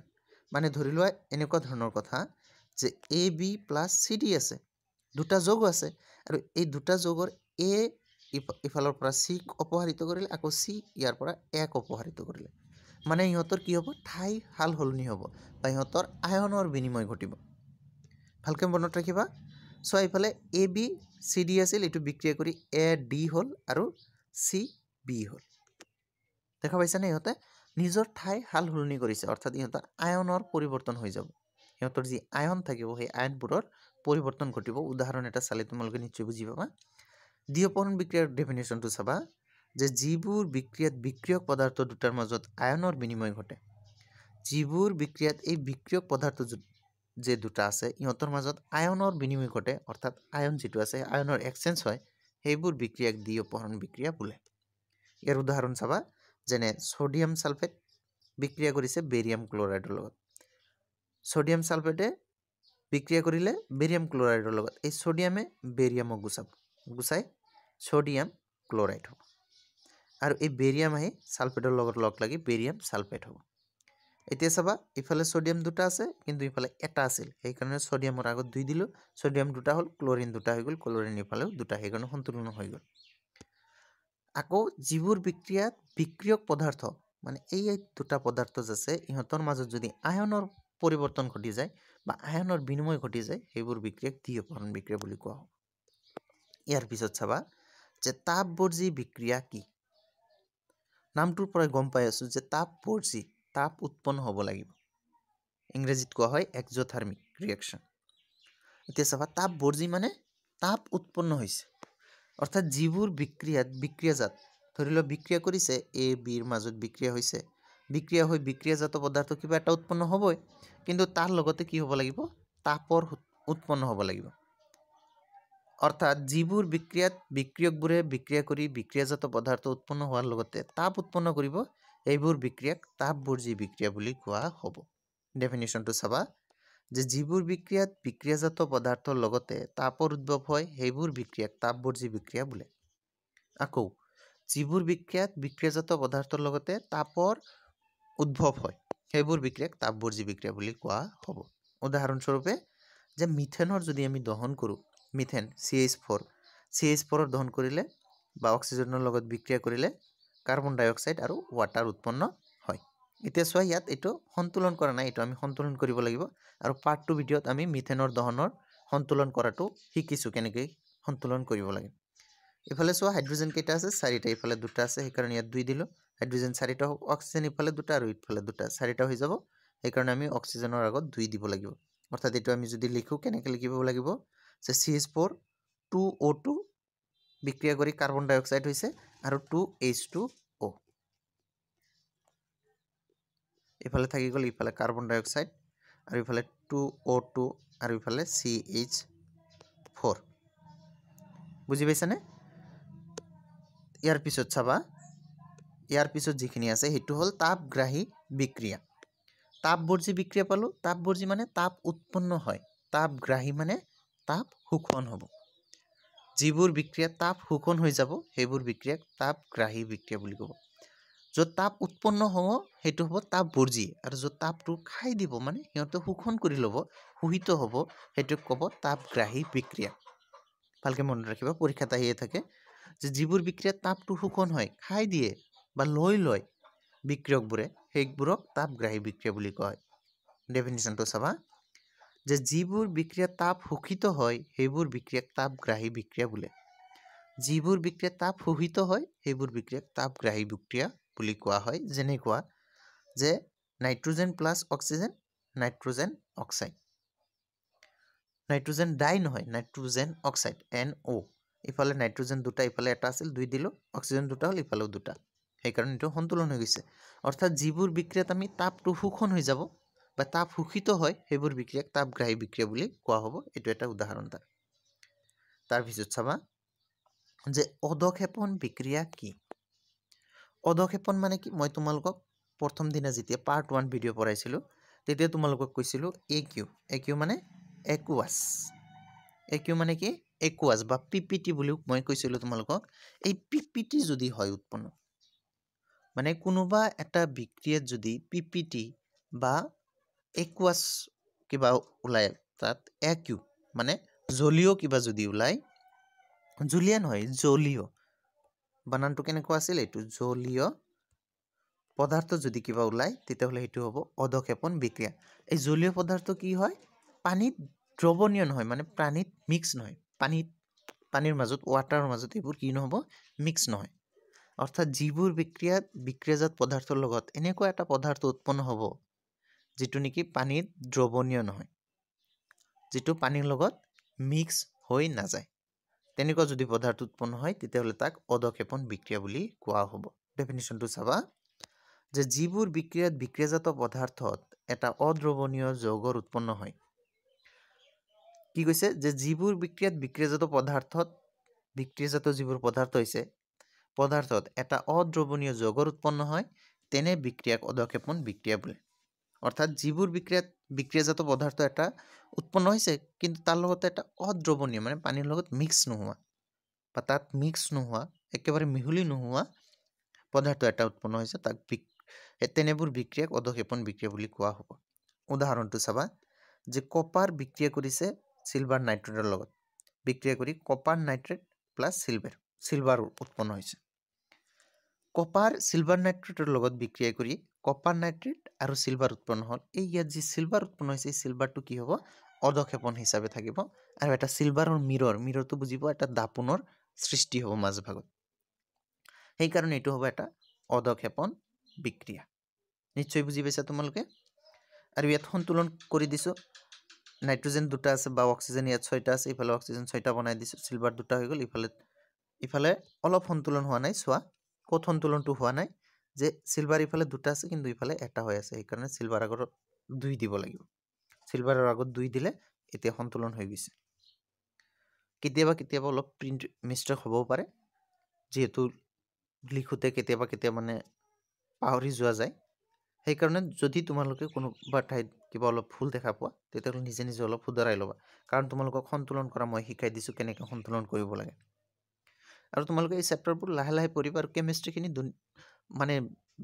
মানে ধৰি লোৱা এনেকুৱা ধৰণৰ কথা যে A B plus C D আছে দুটা যোগ আছে আৰু এই দুটা যোগৰ এ ইফালৰ পৰা চিক অপহাৰিত কৰিলে আকৌ চি ইয়াৰ পৰা এক অপহাৰিত কৰিলে। মানে ইহঁতৰ কি হ'ব? ঠাই সাল সলনি হ'ব। বা ইহঁতৰ আয়নৰ বিনিময় ঘটিব। ভালকৈ মনত ৰাখিবা। চোৱা এইফালে এ বি চি ডি আছিল, এইটো বিক্ৰিয়া কৰি এ ডি হ'ল আৰু চি বি হ'ল। দেখা পাইছানে ইহঁতে? নিজৰ ঠাই সাল সলনি কৰিছে। অৰ্থাৎ ইহঁতৰ আয়নৰ পৰিৱৰ্তন হৈ যাব। সিহঁতৰ যি আয়ন থাকিব, সেই আয়নবোৰৰ পৰিৱৰ্তন ঘটিব। উদাহৰণ এটা চালে তোমালোকে নিশ্চয় বুজি পাবা। দ্বিঅপহৰণ বিক্ৰিয়াৰ ডেফিনেশ্যনটো চাবা। যে যিবোৰ বিক্ৰিয়াত বিক্ৰিয়ক পদাৰ্থ দুটাৰ মাজত আয়নৰ বিনিময় ঘটে। যিবোৰ বিক্ৰিয়াত এই বিক্ৰিয়ক পদাৰ্থ যে দুটা আছে ইহঁতৰ মাজত আয়নৰ বিনিময় ঘটে অৰ্থাৎ আয়ন যিটো আছে আয়নৰ এক্সচেঞ্জ হয় সেইবোৰ বিক্ৰিয়াক দ্বিঅপহৰণ বিক্ৰিয়া বোলে। ইয়াৰ উদাহৰণ চাবা যেনে ছ'ডিয়াম ছালফেট বিক্ৰিয়া কৰিছে বেৰিয়াম ক্লৰাইডৰ লগত। ছ'ডিয়াম ছালফেটে বিক্ৰিয়া কৰিলে বেৰিয়াম ক্লৰাইডৰ লগত। এই ছ'ডিয়ামে বেৰিয়ামক গুচাব গুচাই ছ'ডিয়াম ক্লৰাইড হ'ব আৰু এই বেৰিয়াম আহি ছালফেটৰ লগত লগ লাগি বেৰিয়াম ছালফেট হ'ব। এতিয়া চাবা ইফালে ছ'ডিয়াম দুটা আছে কিন্তু ইফালে এটা আছিল। সেইকাৰণে ছ'ডিয়ামৰ আগত দুই দিলোঁ। ছ'ডিয়াম দুটা হ'ল ক্লৰিন দুটা হৈ গ'ল ক্লৰিন ইফালেও দুটা সেইকাৰণে সন্তুলন হৈ গ'ল। আকৌ যিবোৰ বিক্ৰিয়াত বিক্ৰিয়ক পদাৰ্থ মানে এই দুটা পদাৰ্থ আছে ইহঁতৰ মাজত যদি আয়নৰ পৰিৱৰ্তন ঘটি যায় বা আয়নৰ বিনিময় ঘটি যায় সেইবোৰ বিক্ৰিয়াক দ্বিঅপহৰণ বিক্ৰিয়া বুলি কোৱা হয় ইয়াৰ পিছত চাবা যে তাপবৰ্জী বিক্ৰিয়া কি? নামটোৰ পৰাই গম পাই আছোঁ যে তাপবৰ্জী তাপ উৎপন্ন হ'ব লাগিব। ইংৰাজীত কোৱা হয় এক্সোথাৰ্মিক ৰিয়েকশ্যন এতিয়া চাবা তাপবৰ্জী মানে তাপ উৎপন্ন হৈছে। অৰ্থাৎ যিবোৰ বিক্ৰিয়াত বিক্ৰিয়াজাত ধৰি লওক বিক্ৰিয়া কৰিছে এ বিৰ মাজত বিক্ৰিয়া হৈছে। বিক্ৰিয়া হৈ বিক্ৰিয়াজাত পদাৰ্থ কিবা এটা উৎপন্ন হ'বই কিন্তু তাৰ লগতে কি হ'ব লাগিব? তাপৰ উৎপন্ন হ'ব লাগিব। অৰ্থাৎ যিবোৰ বিক্ৰিয়াত বিক্ৰিয়কবোৰে বিক্ৰিয়া কৰি বিক্ৰিয়াজাত পদাৰ্থ উৎপন্ন হোৱাৰ লগতে তাপ উৎপন্ন কৰিব এইবোৰ বিক্ৰিয়াক তাপবৰ্জী বিক্ৰিয়া বুলি কোৱা হ'ব। ডেফিনেশ্যনটো চাবা যে যিবোৰ বিক্ৰিয়াত বিক্ৰিয়াজাত পদাৰ্থৰ লগতে তাপৰ উদ্ভৱ হয় সেইবোৰ বিক্ৰিয়াক তাপবৰ্জী বিক্ৰিয়া বোলে। আকৌ যিবোৰ বিক্ৰিয়াত বিক্ৰিয়াজাত পদাৰ্থৰ লগতে তাপৰ উদ্ভৱ হয় সেইবোৰ বিক্ৰিয়াক তাপবৰ্জী বিক্ৰিয়া বুলি কোৱা হ'ব। উদাহৰণস্বৰূপে যে মিথেনৰ যদি আমি দহন কৰোঁ methane C H four C H ফ'ৰৰ দহন কৰিলে বা অক্সিজেনৰ লগত বিক্ৰিয়া কৰিলে কাৰ্বন ডাই অক্সাইড আৰু ৱাটাৰ উৎপন্ন হয়। এতিয়া চোৱা ইয়াত এইটো সন্তুলন কৰা নাই এইটো আমি সন্তুলন কৰিব লাগিব আৰু পাৰ্ট টু ভিডিঅ'ত আমি মিথেনৰ দহনৰ সন্তুলন কৰাটো শিকিছোঁ কেনেকৈ সন্তুলন কৰিব লাগে। ইফালে চোৱা হাইড্ৰজেন কেইটা আছে চাৰিটা ইফালে দুটা আছে সেইকাৰণে ইয়াত দুই দিলোঁ। হাইড্ৰজেন চাৰিটা হওক অক্সিজেন ইফালে দুটা আৰু ইফালে দুটা চাৰিটা হৈ যাব সেইকাৰণে আমি অক্সিজেনৰ আগত দুই দিব লাগিব। অৰ্থাৎ এইটো আমি যদি লিখোঁ কেনেকৈ লিখিব লাগিব? যে C H four two O' two বিক্ৰিয়া কৰি কাৰ্বন ডাই অক্সাইড হৈছে আৰু টু এইচ টু অ' ইফালে থাকি গ'ল ইফালে কাৰ্বন ডাই অক্সাইড আৰু ইফালে টু অ' টু আৰু ইফালে চি এইচ ফ'ৰ। বুজি পাইছানে? ইয়াৰ পিছত চাবা ইয়াৰ পিছত যিখিনি আছে সেইটো হ'ল তাপগ্ৰাহী বিক্ৰিয়া। তাপবৰ্জী বিক্ৰিয়া পালোঁ। তাপবৰ্জী মানে তাপ উৎপন্ন হয়। তাপগ্ৰাহী মানে তাপ শোষণ হ'ব। যিবোৰ বিক্ৰিয়া তাপ শোষণ হৈ যাব সেইবোৰ বিক্ৰিয়াক তাপগ্ৰাহী বিক্ৰিয়া বুলি ক'ব। য'ত তাপ উৎপন্ন হ'ব সেইটো হ'ব তাপবৰ্জী। আৰু য'ত তাপটো খাই দিব মানে সিহঁতে শোষণ কৰি ল'ব শোষিত হ'ব সেইটোক ক'ব তাপগ্ৰাহী বিক্ৰিয়া। ভালকৈ মনত ৰাখিবা পৰীক্ষাত আহিয়ে থাকে যে যিবোৰ বিক্ৰিয়াত তাপটো শোষণ হয় খাই দিয়ে বা লৈ লয় বিক্ৰিয়কবোৰে সেইবোৰক তাপগ্ৰাহী বিক্ৰিয়া বুলি কোৱা হয় ডেফিনিশ্যনটো চাবা। যে যিবোৰ বিক্ৰিয়াত তাপ শোষিত হয় সেইবোৰ বিক্ৰিয়াক তাপগ্ৰাহী বিক্ৰিয়া বোলে। যিবোৰ বিক্ৰিয়াত তাপ শোষিত হয় সেইবোৰ বিক্ৰিয়াক তাপগ্ৰাহী বিক্ৰিয়া বুলি কোৱা হয়। যেনেকুৱা যে nitrogen plus oxygen nitrogen oxide. Nitrogen di নহয় নাইট্ৰজেন অক্সাইড এন অ' ইফালে নাইট্ৰজেন দুটা ইফালে এটা আছিল দুই দিলোঁ। অক্সিজেন দুটা হ'ল ইফালেও দুটা। সেইকাৰণে এইটো সন্তুলন হৈ গৈছে। অৰ্থাৎ যিবোৰ বিক্ৰিয়াত আমি তাপটো শোষণ হৈ যাব বা তাপ শোষিত হয় সেইবোৰ বিক্ৰিয়াক তাপগ্ৰাহী বিক্ৰিয়া বুলি কোৱা হ'ব। এইটো এটা উদাহৰণ তাৰ। তাৰপিছত চাবা যে অধক্ষেপণ বিক্ৰিয়া কি? অধক্ষেপণ মানে কি? মই তোমালোকক প্ৰথম দিনা যেতিয়া পাৰ্ট ওৱান ভিডিঅ' পঢ়াইছিলোঁ তেতিয়া তোমালোকক কৈছিলোঁ এ কিউ এ কিউ মানে একুৱাছ এ কিউ মানে কি? একুৱাছ বা পি পি টি বুলিও মই কৈছিলোঁ তোমালোকক। এই পি পি টি যদি হয় উৎপন্ন মানে কোনোবা এটা বিক্ৰিয়াত যদি পি পি টি বা একুৱাছ কিবা ওলায় তাত এ কিউ মানে জলীয় কিবা যদি ওলায় জুলীয়া নহয় জলীয় বানানটো কেনেকুৱা আছিল এইটো? জলীয় পদাৰ্থ যদি কিবা ওলায় তেতিয়াহ'লে সেইটো হ'ব অধক্ষেপণ বিক্ৰিয়া। এই জলীয় পদাৰ্থ কি হয়? পানীত দ্ৰৱণীয় নহয় মানে পানীত মিক্স নহয়। পানীত পানীৰ মাজত ৱাটাৰৰ মাজত এইবোৰ কি নহ'ব? মিক্স নহয়। অৰ্থাৎ যিবোৰ বিক্ৰিয়াত বিক্ৰিয়াজাত পদাৰ্থৰ লগত এনেকুৱা এটা পদাৰ্থ উৎপন্ন হ'ব যিটো নেকি পানীত দ্ৰৱণীয় নহয় যিটো পানীৰ লগত মিক্স হৈ নাযায়। তেনেকুৱা যদি পদাৰ্থ উৎপন্ন হয় তেতিয়াহ'লে তাক অধক্ষেপণ বিক্ৰিয়া বুলি কোৱা হ'ব। ডেফিনিশ্যনটো চাবা যে যিবোৰ বিক্ৰিয়াত বিক্ৰিয়াজাত পদাৰ্থত এটা অদ্ৰৱণীয় যৌগৰ উৎপন্ন হয়। কি কৈছে? যে যিবোৰ বিক্ৰিয়াত বিক্ৰিয়াজাত পদাৰ্থত বিক্ৰিয়াজাত যিবোৰ পদাৰ্থ হৈছে পদাৰ্থত এটা অদ্ৰৱণীয় যৌগৰ উৎপন্ন হয় তেনে বিক্ৰিয়াক অধক্ষেপণ বিক্ৰিয়া বোলে। অৰ্থাৎ যিবোৰ বিক্ৰিয়াত বিক্ৰিয়াজাত পদাৰ্থ এটা উৎপন্ন হৈছে কিন্তু তাৰ লগতে এটা অদ্ৰৱণীয় মানে পানীৰ লগত মিক্স নোহোৱা বা তাত মিক্স নোহোৱা একেবাৰে মিহলি নোহোৱা পদাৰ্থ এটা উৎপন্ন হৈছে তাক সেই তেনেবোৰ বিক্ৰিয়াক অধক্ষেপণ বিক্ৰিয়া বুলি কোৱা হ'ব। উদাহৰণটো চাবা যে কপাৰ বিক্ৰিয়া কৰিছে চিলভাৰ নাইট্ৰেটৰ লগত। বিক্ৰিয়া কৰি copper nitrate plus silver silver উৎপন্ন হৈছে। কপাৰ চিলভাৰ নাইট্ৰেটৰ লগত বিক্ৰিয়া কৰি কপাৰ নাইট্ৰেট আৰু চিলভাৰ উৎপন্ন হ'ল। এই ইয়াত যি চিলভাৰ উৎপন্ন হৈছে এই চিলভাৰটো কি হ'ব? অধক্ষেপণ হিচাপে থাকিব আৰু এটা চিলভাৰৰ মিৰৰ মিৰৰটো বুজিব এটা দাপোনৰ সৃষ্টি হ'ব মাজভাগত। সেইকাৰণে এইটো হ'ব এটা অধক্ষেপণ বিক্ৰিয়া। নিশ্চয় বুজি পাইছা তোমালোকে? আৰু ইয়াত সন্তুলন কৰি দিছোঁ। নাইট্ৰজেন দুটা আছে বা অক্সিজেন ইয়াত ছয়টা আছে। ইফালে অক্সিজেন ছয়টা বনাই দিছোঁ চিলভাৰ দুটা হৈ গ'ল। ইফালে ইফালে অলপ সন্তুলন হোৱা নাই চোৱা। ক'ত সন্তুলনটো হোৱা নাই যে চিলভাৰ ইফালে দুটা আছে কিন্তু ইফালে এটা হৈ আছে সেইকাৰণে চিলভাৰ আগত দুই দিব লাগিব। চিলভাৰৰ আগত দুই দিলে এতিয়া সন্তুলন হৈ গৈছে। কেতিয়াবা কেতিয়াবা অলপ প্ৰিণ্ট মিষ্টেক হ'বও পাৰে যিহেতু লিখোঁতে কেতিয়াবা কেতিয়াবা মানে পাহৰি যোৱা যায়। সেইকাৰণে যদি তোমালোকে কোনোবা ঠাইত কিবা অলপ ভুল দেখা পোৱা তেতিয়াহ'লে নিজে নিজে অলপ শুধৰাই ল'বা। কাৰণ তোমালোকক সন্তুলন কৰা মই শিকাই দিছোঁ কেনেকৈ সন্তুলন কৰিব লাগে। আৰু তোমালোকে এই চেপ্টাৰবোৰ লাহে লাহে পঢ়িবা আৰু কেমেষ্ট্ৰিখিনি মানে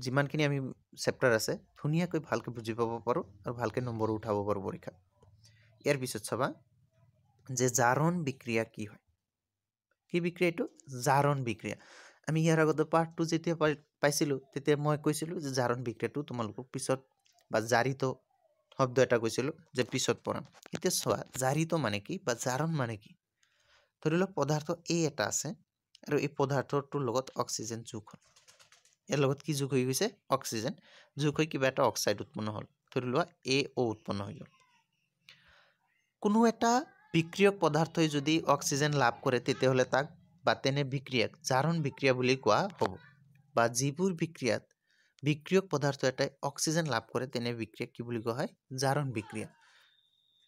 যিমানখিনি আমি চেপ্টাৰ আছে ধুনীয়াকৈ ভালকৈ বুজি পাব পাৰোঁ আৰু ভালকৈ নম্বৰ উঠাব পাৰোঁ পৰীক্ষাত। ইয়াৰ পিছত চাবা যে জাৰণ বিক্ৰিয়া কি হয়। কি বিক্ৰিয়া এইটো? জাৰণ বিক্ৰিয়া। আমি ইয়াৰ আগতে পাৰ্টটো যেতিয়া পাইছিলোঁ তেতিয়া মই কৈছিলোঁ যে জাৰণ বিক্ৰিয়াটো তোমালোকক পিছত বা জাৰিত শব্দ এটা কৈছিলোঁ যে পিছত পঢ়াম। এতিয়া চোৱা জাৰিত মানে কি বা জাৰণ মানে কি? ধৰি লওক পদাৰ্থ এ এটা আছে আৰু এই পদাৰ্থটোৰ লগত অক্সিজেন যোগ হ'ল। ইয়াৰ লগত কি যোগ হৈ গৈছে? অক্সিজেন। যোগ হৈ কিবা এটা অক্সাইড উৎপন্ন হ'ল। ধৰি লোৱা এ অ' উৎপন্ন হৈ গ'ল। কোনো এটা বিক্ৰিয়ক পদাৰ্থই যদি অক্সিজেন লাভ কৰে তেতিয়াহ'লে তাক বা তেনে বিক্ৰিয়াক জাৰণ বিক্ৰিয়া বুলি কোৱা হ'ব। বা যিবোৰ বিক্ৰিয়াত বিক্ৰিয়ক পদাৰ্থ এটাই অক্সিজেন লাভ কৰে তেনে বিক্ৰিয়াক কি বুলি কোৱা হয়? জাৰণ বিক্ৰিয়া।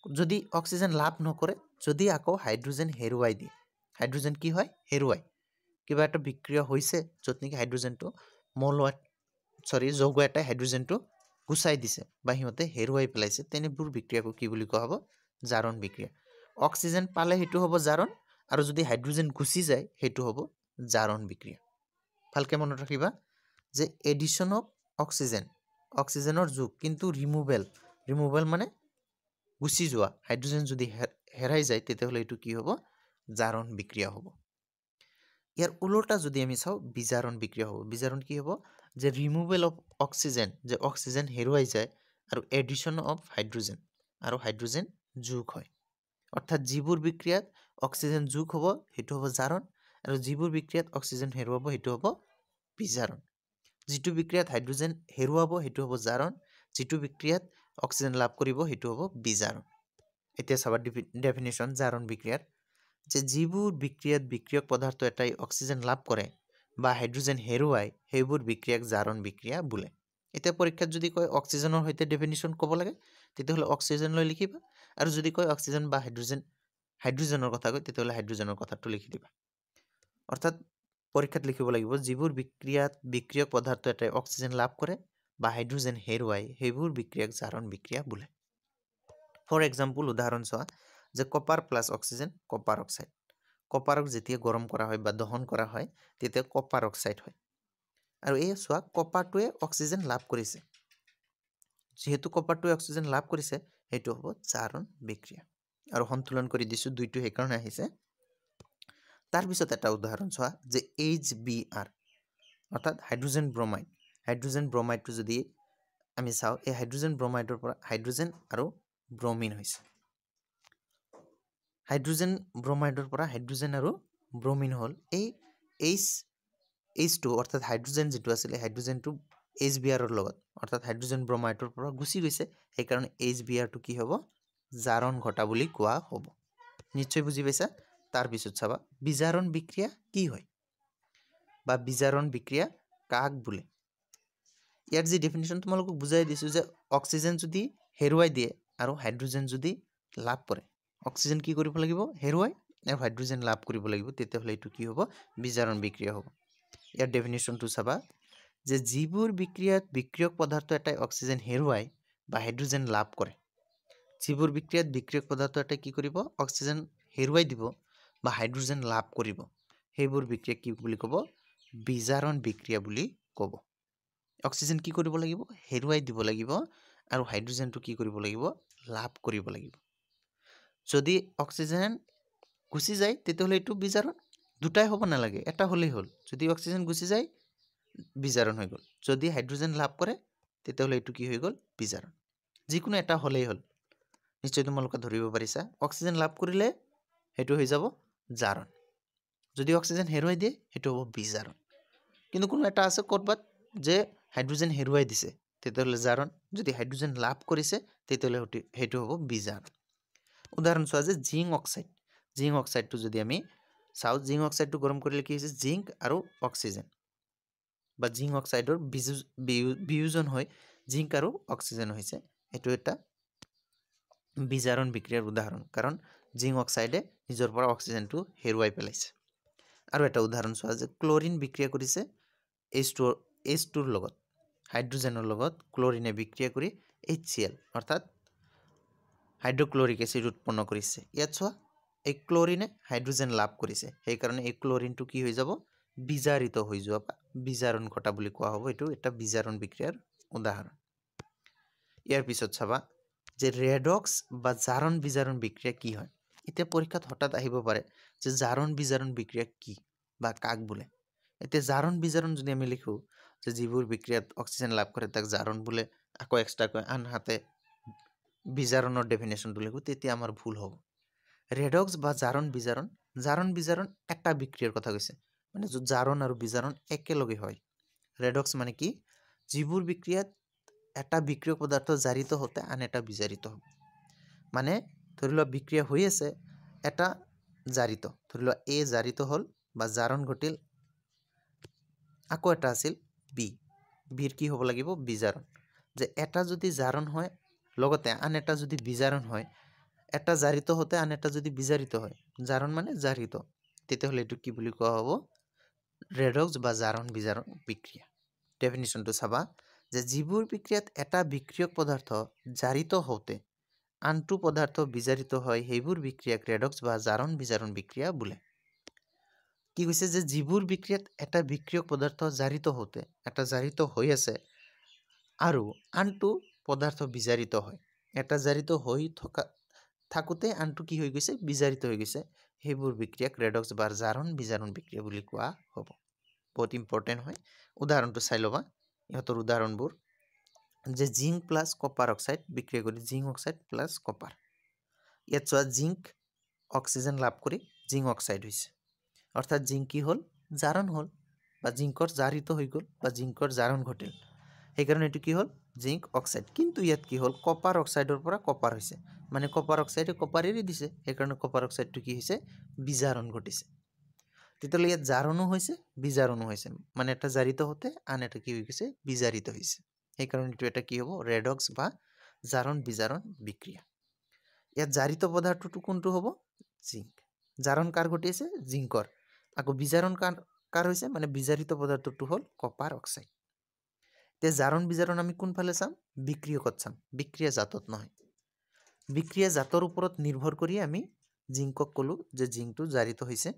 যদি অক্সিজেন লাভ নকৰে যদি আকৌ হাইড্ৰজেন হেৰুৱাই দিয়ে। হাইড্ৰজেন কি হয়? হেৰুৱাই। কিবা এটা বিক্ৰিয়া হৈছে য'ত নেকি হাইড্ৰজেনটো মল চৰি যৌগ এটাই হাইড্ৰজেনটো গুচাই দিছে বা সিহঁতে হেৰুৱাই পেলাইছে তেনেবোৰ বিক্ৰিয়াকো কি বুলি কোৱা হ'ব? জাৰণ বিক্ৰিয়া। অক্সিজেন পালে সেইটো হ'ব জাৰণ আৰু যদি হাইড্ৰজেন গুচি যায় সেইটো হ'ব জাৰণ বিক্ৰিয়া। ভালকৈ মনত ৰাখিবা যে এডিশ্যন অফ অক্সিজেন অক্সিজেনৰ যুগ কিন্তু ৰিমুভেল ৰিমুভেল মানে গুচি যোৱা হাইড্ৰজেন যদি হেৰাই যায় তেতিয়াহ'লে এইটো কি হ'ব? জাৰণ বিক্ৰিয়া হ'ব। ইয়াৰ ওলোটা যদি আমি চাওঁ বিজাৰণ বিক্ৰিয়া হ'ব। বিজাৰণ কি হ'ব? যে ৰিমুভেল অফ অক্সিজেন যে অক্সিজেন হেৰুৱাই যায় আৰু এডিশ্যন অফ হাইড্ৰজেন আৰু হাইড্ৰজেন যোগ হয়। অৰ্থাৎ যিবোৰ বিক্ৰিয়াত অক্সিজেন যোগ হ'ব সেইটো হ'ব জাৰণ আৰু যিবোৰ বিক্ৰিয়াত অক্সিজেন হেৰুৱাব সেইটো হ'ব বিজাৰণ। যিটো বিক্ৰিয়াত হাইড্ৰজেন হেৰুৱাব সেইটো হ'ব জাৰণ। যিটো বিক্ৰিয়াত অক্সিজেন লাভ কৰিব সেইটো হ'ব বিজাৰণ। এতিয়া চাবা ডেফিনেশ্যন জাৰণ বিক্ৰিয়াৰ। যে যিবোৰ বিক্ৰিয়াত বিক্ৰিয়ক পদাৰ্থ এটাই অক্সিজেন লাভ কৰে বা হাইড্ৰজেন হেৰুৱাই সেইবোৰ বিক্ৰিয়াক জাৰণ বিক্ৰিয়া বোলে। এতিয়া পৰীক্ষাত যদি কয় অক্সিজেনৰ সৈতে ডেফিনেশ্যন ক'ব লাগে তেতিয়াহ'লে অক্সিজেন লৈ লিখিবা। আৰু যদি কয় অক্সিজেন বা হাইড্ৰজেন হাইড্ৰজেনৰ কথা কয় তেতিয়াহ'লে হাইড্ৰজেনৰ কথাটো লিখি দিবা। অৰ্থাৎ পৰীক্ষাত লিখিব লাগিব যিবোৰ বিক্ৰিয়াত বিক্ৰিয়ক পদাৰ্থ এটাই অক্সিজেন লাভ কৰে বা হাইড্ৰজেন হেৰুৱাই সেইবোৰ বিক্ৰিয়াক জাৰণ বিক্ৰিয়া বোলে। ফৰ এক্সাম্পল উদাহৰণ চোৱা যে copper plus oxygen copper oxide কপাৰক যেতিয়া গৰম কৰা হয় বা দহন কৰা হয় তেতিয়া কপাৰ অক্সাইড হয়। আৰু এই চোৱা কপাৰটোৱে অক্সিজেন লাভ কৰিছে। যিহেতু কপাৰটোৱে অক্সিজেন লাভ কৰিছে সেইটো হ'ব জাৰণ বিক্ৰিয়া। আৰু সন্তুলন কৰি দিছোঁ দুইটো সেইকাৰণে আহিছে। তাৰপিছত এটা উদাহৰণ চোৱা যে এইচ বি আৰ অৰ্থাৎ হাইড্ৰজেন ব্ৰমাইড হাইড্ৰজেন ব্ৰমাইডটো যদি আমি চাওঁ এই হাইড্ৰজেন ব্ৰমাইডৰ পৰা হাইড্ৰজেন আৰু ব্ৰমিন হৈছে। হাইড্ৰজেন ব্ৰমাইডৰ পৰা হাইড্ৰজেন আৰু ব্ৰমিন হ'ল। এই এইচ এইচটো অৰ্থাৎ হাইড্ৰজেন যিটো আছিলে হাইড্ৰজেনটো এইচ বি আৰৰ লগত অৰ্থাৎ হাইড্ৰজেন ব্ৰমাইডৰ পৰা গুচি গৈছে। সেইকাৰণে এইচ বি আৰটো কি হ'ব? জাৰণ ঘটা বুলি কোৱা হ'ব। নিশ্চয় বুজি পাইছা? তাৰপিছত চাবা বিজাৰণ বিক্ৰিয়া কি হয়? বা বিজাৰণ বিক্ৰিয়া কাক বোলে? ইয়াৰ যি ডেফিনেশ্যন তোমালোকক বুজাই দিছোঁ যে অক্সিজেন যদি হেৰুৱাই দিয়ে আৰু হাইড্ৰজেন যদি লাভ কৰে। অক্সিজেন কি কৰিব লাগিব? হেৰুৱাই আৰু হাইড্ৰজেন লাভ কৰিব লাগিব? তেতিয়াহ'লে এইটো কি হ'ব? বিজাৰণ বিক্ৰিয়া হ'ব। ইয়াৰ ডেফিনেশ্যনটো চাবা। যে যিবোৰ বিক্ৰিয়াত বিক্ৰিয়ক পদাৰ্থ এটাই অক্সিজেন হেৰুৱাই বা হাইড্ৰজেন লাভ কৰে যিবোৰ বিক্ৰিয়াত বিক্ৰিয়ক পদাৰ্থ এটাই কি কৰিব? অক্সিজেন হেৰুৱাই দিব বা হাইড্ৰজেন লাভ কৰিব। সেইবোৰ বিক্ৰিয়া কি বুলি ক'ব? বিজাৰণ বিক্ৰিয়া বুলি ক'ব। অক্সিজেন কি কৰিব লাগিব? হেৰুৱাই দিব লাগিব আৰু হাইড্ৰজেনটো কি কৰিব লাগিব? লাভ কৰিব লাগিব। যদি অক্সিজেন গুচি যায় তেতিয়াহ'লে এইটো বিজাৰণ দুটাই হ'ব নালাগে এটা হ'লেই হ'ল। যদি অক্সিজেন গুচি যায় বিজাৰণ হৈ গ'ল। যদি হাইড্ৰজেন লাভ কৰে তেতিয়াহ'লে এইটো কি হৈ গ'ল? বিজাৰণ। যিকোনো এটা হ'লেই হ'ল। নিশ্চয় তোমালোকে ধৰিব পাৰিছা। অক্সিজেন লাভ কৰিলে সেইটো হৈ যাব জাৰণ। যদি অক্সিজেন হেৰুৱাই দিয়ে সেইটো হ'ব বিজাৰণ। কিন্তু কোনো এটা আছে ক'ৰবাত যে হাইড্ৰজেন হেৰুৱাই দিছে তেতিয়াহ'লে জাৰণ। যদি হাইড্ৰজেন লাভ কৰিছে তেতিয়াহ'লে সেইটো হ'ব বিজাৰণ। উদাহৰণ চোৱা যে জিংক অক্সাইড জিংক অক্সাইডটো যদি আমি চাওঁ জিংক অক্সাইডটো গৰম কৰিলে কি হৈছে জিংক আৰু অক্সিজেন বা জিংক অক্সাইডৰ বিয়োজন হৈ জিংক আৰু অক্সিজেন হৈছে এইটো এটা বিজাৰণ বিক্ৰিয়াৰ উদাহৰণ কাৰণ জিংক অক্সাইডে নিজৰ পৰা অক্সিজেনটো হেৰুৱাই পেলাইছে আৰু এটা উদাহৰণ চোৱা যে ক্লৰিন বিক্ৰিয়া কৰিছে এইচ টু এইচ টুৰ লগত হাইড্ৰজেনৰ লগত ক্লৰিনে বিক্ৰিয়া কৰি এইচ চি এল অৰ্থাৎ হাইড্ৰক্লৰিক এচিড উৎপন্ন কৰিছে ইয়াত চোৱা এই ক্লৰিনে হাইড্ৰজেন লাভ কৰিছে সেইকাৰণে এই ক্লৰিনটো কি হৈ যাব? বিজাৰিত হৈ যোৱা বা বিজাৰণ ঘটা বুলি কোৱা হ'ব। এইটো এটা বিজাৰণ বিক্ৰিয়াৰ উদাহৰণ। ইয়াৰ পিছত চাবা যে ৰেডক্স বা জাৰণ বিজাৰণ বিক্ৰিয়া কি হয়? এতিয়া পৰীক্ষাত হঠাৎ আহিব পাৰে যে জাৰণ বিজাৰণ বিক্ৰিয়া কি বা কাক বোলে? এতিয়া জাৰণ বিজাৰণ যদি আমি লিখোঁ যে যিবোৰ বিক্ৰিয়াত অক্সিজেন লাভ কৰে তাক জাৰণ বোলে আকৌ এক্সট্ৰাকৈ আনহাতে বিজাৰণৰ ডেফিনেশ্যনটো লিখোঁ তেতিয়া আমাৰ ভুল হ'ব। ৰেডক্স বা জাৰণ বিজাৰণ জাৰণ বিজাৰণ এটা বিক্ৰিয়াৰ কথা কৈছে। মানে জাৰণ আৰু বিজাৰণ একেলগে হয়। ৰেডক্স মানে কি? যিবোৰ বিক্ৰিয়াত এটা বিক্ৰিয়ক পদাৰ্থ জাৰিত হওঁতে আন এটা বিজাৰিত হ'ব। মানে ধৰি লোৱা বিক্ৰিয়া হৈ আছে এটা জাৰিত। ধৰি লোৱা এ জাৰিত হ'ল বা জাৰণ ঘটিল আকৌ এটা আছিল বি। বিৰ কি হ'ব লাগিব? বিজাৰণ যে এটা যদি জাৰণ হয় লগতে আন এটা যদি বিজাৰণ হয় এটা জাৰিত হওঁতে আন এটা যদি বিজাৰিত হয় জাৰণ মানে জাৰিত। তেতিয়াহ'লে এইটো কি বুলি কোৱা হ'ব? ৰেডক্স বা জাৰণ বিজাৰণ বিক্ৰিয়া। ডেফিনিশ্যনটো চাবা যে যিবোৰ বিক্ৰিয়াত এটা বিক্ৰিয়ক পদাৰ্থ জাৰিত হওঁতে আনটো পদাৰ্থ বিজাৰিত হয় সেইবোৰ বিক্ৰিয়াক ৰেডক্স বা জাৰণ বিজাৰণ বিক্ৰিয়া বোলে। কি কৈছে যে যিবোৰ বিক্ৰিয়াত এটা বিক্ৰিয়ক পদাৰ্থ জাৰিত হওঁতে এটা জাৰিত হৈ আছে আৰু আনটো পদাৰ্থ বিজাৰিত হয়। এটা জাৰিত হৈ থকা থাকোঁতে আনটো কি হৈ গৈছে? বিজাৰিত হৈ গৈছে। সেইবোৰ বিক্ৰিয়াক ৰেডক্স বা জাৰণ বিজাৰণ বিক্ৰিয়া বুলি কোৱা হ'ব। বহুত ইম্পৰ্টেণ্ট হয়। উদাহৰণটো চাই ল'বা। ইহঁতৰ উদাহৰণবোৰ। যে জিংক প্লাছ কপাৰ অক্সাইড বিক্ৰিয়া কৰি জিংক অক্সাইড প্লাছ কপাৰ। ইয়াত চোৱা জিংক অক্সিজেন লাভ কৰি জিংক অক্সাইড হৈছে। অৰ্থাৎ জিংক কি হ'ল? জাৰণ হ'ল। বা জিংকৰ জাৰিত হৈ গ'ল বা জিংকৰ জাৰণ ঘটিল। সেইকাৰণে এইটো কি হ'ল? Zinc oxide. কিন্তু ইয়াত কি হ'ল? কপাৰ অক্সাইডৰ পৰা কপাৰ হৈছে। মানে কপাৰ অক্সাইডে কপাৰ এৰি দিছে। সেইকাৰণে কপাৰ অক্সাইডটো কি হৈছে? বিজাৰণ ঘটিছে। তেতিয়াহ'লে ইয়াত জাৰণো হৈছে বিজাৰণো হৈছে। মানে এটা জাৰিত হওঁতে আন এটা কি হৈ গৈছে? বিজাৰিত হৈছে। সেইকাৰণে এইটো এটা কি হ'ব? ৰেডক্স বা জাৰণ বিজাৰণ বিক্ৰিয়া। ইয়াত জাৰিত পদাৰ্থটো কোনটো হ'ব? জিংক। জাৰণ কাৰ ঘটিছে? জিংকৰ। আকৌ বিজাৰণ কাৰ কাৰ হৈছে? মানে বিজাৰিত পদাৰ্থটো হ'ল কপাৰ অক্সাইড। এতিয়া জাৰণ বিজাৰণ আমি কোনফালে চাম বিক্ৰিয়কত চাম বিক্ৰিয়া জাতত নহয় বিক্ৰিয়া জাতৰ ওপৰত নিৰ্ভৰ কৰি আমি জিংকক ক'লোঁ যে জিংকটো জাৰিত হৈছে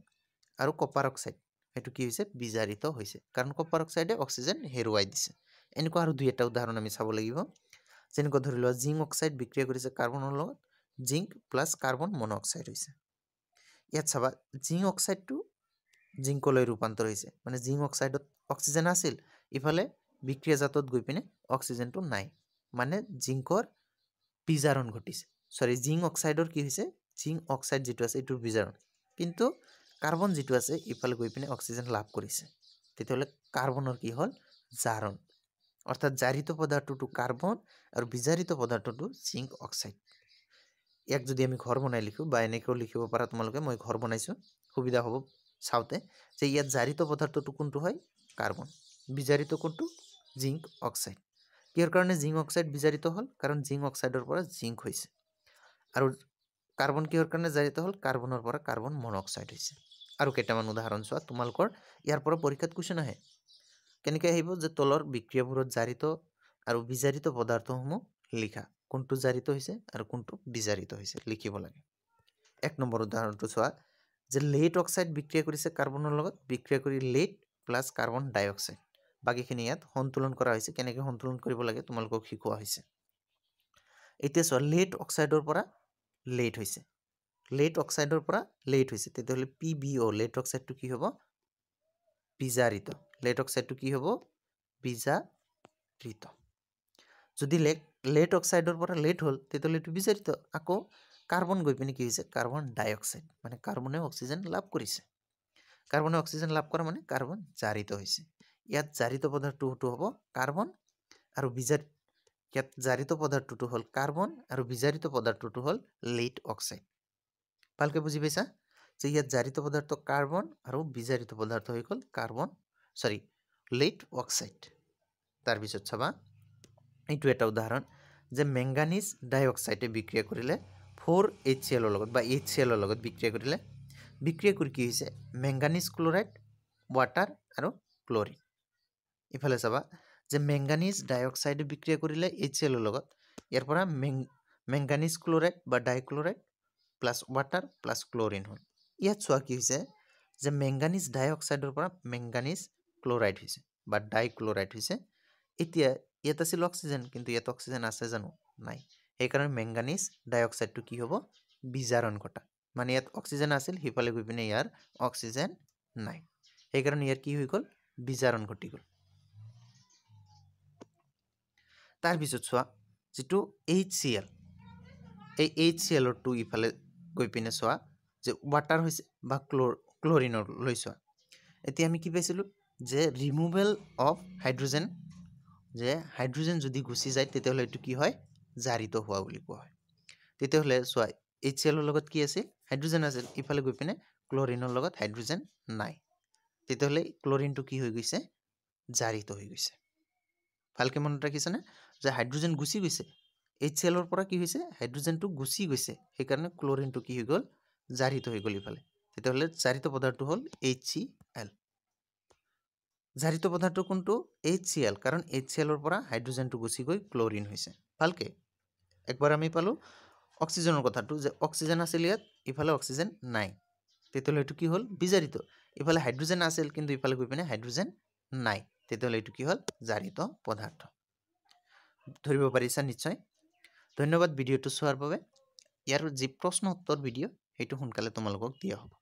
আৰু কপাৰ অক্সাইড সেইটো কি হৈছে বিজাৰিত হৈছে কাৰণ কপাৰ অক্সাইডে অক্সিজেন হেৰুৱাই দিছে এনেকুৱা আৰু দুই এটা উদাহৰণ আমি চাব লাগিব যেনেকুৱা ধৰি লোৱা জিংক অক্সাইড বিক্ৰিয়া কৰিছে কাৰ্বনৰ লগত জিংক প্লাছ কাৰ্বন মনঅক্সাইড হৈছে ইয়াত চাবা জিংক অক্সাইডটো জিংকলৈ ৰূপান্তৰ হৈছে মানে জিংক অক্সাইডত অক্সিজেন আছিল ইফালে বিক্ৰিয়াজাতত গৈ পিনে অক্সিজেনটো নাই। মানে জিংকৰ বিজাৰণ ঘটিছে। চৰি জিংক অক্সাইডৰ কি হৈছে? জিংক অক্সাইড যিটো আছে এইটোৰ বিজাৰণ। কিন্তু কাৰ্বন যিটো আছে ইফালে গৈ পিনে অক্সিজেন লাভ কৰিছে। তেতিয়াহ'লে কাৰ্বনৰ কি হ'ল? জাৰণ। অৰ্থাৎ জাৰিত পদাৰ্থটো কাৰ্বন আৰু বিজাৰিত পদাৰ্থটো জিংক অক্সাইড। ইয়াক যদি আমি ঘৰ বনাই লিখোঁ বা এনেকৈও লিখিব পাৰা তোমালোকে মই ঘৰ বনাইছোঁ সুবিধা হ'ব চাওঁতে যে ইয়াত জাৰিত পদাৰ্থটো কোনটো হয়? কাৰ্বন। বিজাৰিত কোনটো জিংক অক্সাইড। কিহৰ কাৰণে জিংক অক্সাইড বিজাৰিত হ'ল? কাৰণ জিংক অক্সাইডৰ পৰা জিংক হৈছে। আৰু কাৰ্বন কিহৰ কাৰণে জাৰিত হ'ল? কাৰ্বনৰ পৰা কাৰ্বন মনঅক্সাইড হৈছে। আৰু কেইটামান উদাহৰণ চোৱা তোমালোকৰ ইয়াৰ পৰা পৰীক্ষাত কুৱেশ্যন আহে। কেনেকৈ আহিব? যে তলৰ বিক্ৰিয়াবোৰত জাৰিত আৰু বিজাৰিত পদাৰ্থসমূহ লিখা। কোনটো জাৰিত হৈছে আৰু কোনটো বিজাৰিত হৈছে লিখিব লাগে। এক নম্বৰ উদাহৰণটো চোৱা যে লেট অক্সাইড বিক্ৰিয়া কৰিছে কাৰ্বনৰ লগত। বিক্ৰিয়া কৰি lead plus carbon dioxide. বাকীখিনি ইয়াত সন্তুলন কৰা হৈছে কেনেকৈ সন্তুলন কৰিব লাগে তোমালোকক শিকোৱা হৈছে। এতিয়া চোৱা লেট অক্সাইডৰ পৰা লেট হৈছে। লেট অক্সাইডৰ পৰা লেট হৈছে তেতিয়াহ'লে পি বি অ' লেট অক্সাইডটো কি হ'ব? বিজাৰিত। লেট অক্সাইডটো কি হ'ব? বিজাৰিত। যদি লেট লেট অক্সাইডৰ পৰা লেট হ'ল তেতিয়াহ'লে এইটো বিজাৰিত। আকৌ কাৰ্বন গৈ পিনে কি হৈছে? কাৰ্বন ডাই অক্সাইড মানে কাৰ্বনে অক্সিজেন লাভ কৰিছে। কাৰ্বনে অক্সিজেন লাভ কৰা মানে কাৰ্বন জাৰিত হৈছে। ইয়াত জাৰিত পদাৰ্থটো হ'ব কাৰ্বন আৰু বিজাৰি ইয়াত জাৰিত পদাৰ্থটো হ'ল কাৰ্বন আৰু বিজাৰিত পদাৰ্থটো হ'ল লেট অক্সাইড। ভালকৈ বুজি পাইছা? যে ইয়াত জাৰিত পদাৰ্থ কাৰ্বন আৰু বিজাৰিত পদাৰ্থ হৈ গ'ল কাৰ্বন চৰি লেট অক্সাইড। তাৰপিছত চাবা এইটো এটা উদাহৰণ যে মেংগানিজ ডাই অক্সাইডে বিক্ৰিয়া কৰিলে ফ'ৰ এইচ চি এলৰ লগত বা এইচ চি এলৰ লগত বিক্ৰিয়া কৰিলে। বিক্ৰিয়া কৰি কি হৈছে? মেংগানিজ ক্লৰাইড ৱাটাৰ আৰু ক্লৰিন। ইফালে চাবা যে মেংগানিজ ডাইঅক্সাইডে বিক্ৰিয়া কৰিলে এইচ চি এলৰ লগত। ইয়াৰ পৰা মেংগানিজ ক্লৰাইড বা dichloride plus water plus chlorine হ'ল। ইয়াত চোৱা কি হৈছে যে মেংগানিজ ডাইঅক্সাইডৰ পৰা মেংগানিজ ক্লৰাইড হৈছে বা ডাইক্লৰাইড হৈছে। এতিয়া ইয়াত আছিল অক্সিজেন কিন্তু ইয়াত অক্সিজেন আছে জানো? নাই। সেইকাৰণে মেংগানিজ ডাইঅক্সাইডটো কি হ'ব? বিজাৰণ ঘটা মানে ইয়াত অক্সিজেন আছিল সিফালে গৈ পিনে ইয়াৰ অক্সিজেন নাই। সেইকাৰণে ইয়াৰ কি হৈ গ'ল? বিজাৰণ ঘটি গ'ল। তাৰপিছত চোৱা যিটো এইচ চি এল এই এইচ চি এলৰটো ইফালে গৈ পিনে চোৱা যে ৱাটাৰ হৈছে বা ক্ল'ৰ ক্ল'ৰিনৰ লৈ চোৱা। এতিয়া আমি কি পাইছিলোঁ যে ৰিমুভেল অফ হাইড্ৰজেন যে হাইড্ৰজেন যদি গুচি যায় তেতিয়াহ'লে এইটো কি হয়? জাৰিত হোৱা বুলি কোৱা হয়। তেতিয়াহ'লে চোৱা এইচ চি এলৰ লগত কি আছিল? হাইড্ৰজেন আছিল ইফালে গৈ পিনে ক্ল'ৰিনৰ লগত হাইড্ৰজেন নাই। তেতিয়াহ'লে ক্ল'ৰিনটো কি হৈ গৈছে? জাৰিত হৈ গৈছে। ভালকৈ মনত ৰাখিছেনে? যে হাইড্ৰজেন গুচি গৈছে এইচ চি এলৰ পৰা কি হৈছে হাইড্ৰজেনটো গুচি গৈছে সেইকাৰণে ক্ল'ৰিনটো কি হৈ গ'ল জাৰিত হৈ গ'ল ইফালে। তেতিয়াহ'লে জাৰিত পদাৰ্থ হ'ল এইচ চি এল জাৰিত পদাৰ্থ কোনটো? এইচ চি এল কাৰণ এইচ চি এলৰ পৰা হাইড্ৰজেনটো গুচি গৈ ক্ল'ৰিন হৈছে। ভালকৈ একবাৰ আমি পালোঁ অক্সিজেনৰ কথাটো যে অক্সিজেন আছিল ইয়াত ইফালে অক্সিজেন নাই। তেতিয়াহ'লে এইটো কি হ'ল? বিজাৰিত। ইফালে হাইড্ৰজেন আছিল কিন্তু ইফালে গৈ পিনে হাইড্ৰজেন নাই। তেতিয়াহ'লে এইটো কি হ'ল? জাৰিত পদাৰ্থ। ধৰিব পাৰিছা নিশ্চয়। ধন্যবাদ ভিডিঅ'টো চোৱাৰ বাবে। ইয়াৰ যি প্ৰশ্ন উত্তৰ ভিডিঅ' সেইটো সোনকালে তোমালোকক দিয়া হ'ব।